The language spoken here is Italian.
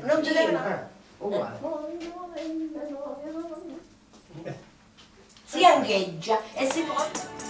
Non ci deve... Eh, uguale. Si angheggia e si porta...